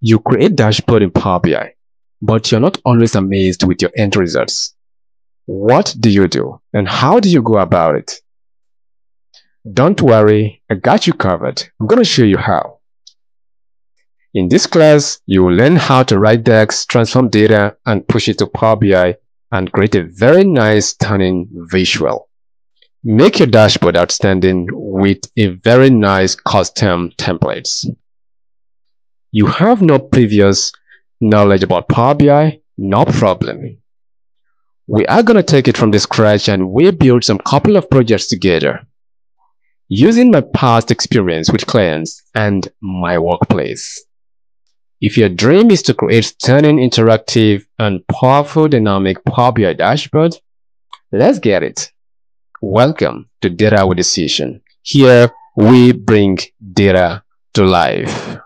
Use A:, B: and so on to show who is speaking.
A: You create dashboard in Power BI, but you're not always amazed with your end results. What do you do and how do you go about it? Don't worry, I got you covered. I'm going to show you how. In this class, you will learn how to write DAX, transform data, and push it to Power BI and create a very nice stunning visual. Make your dashboard outstanding with a very nice custom templates. You have no previous knowledge about Power BI? No problem. We are going to take it from the scratch and we build some couple of projects together using my past experience with clients and my workplace. If your dream is to create stunning interactive and powerful dynamic Power BI dashboard, let's get it. Welcome to Data with Decision. Here we bring data to life.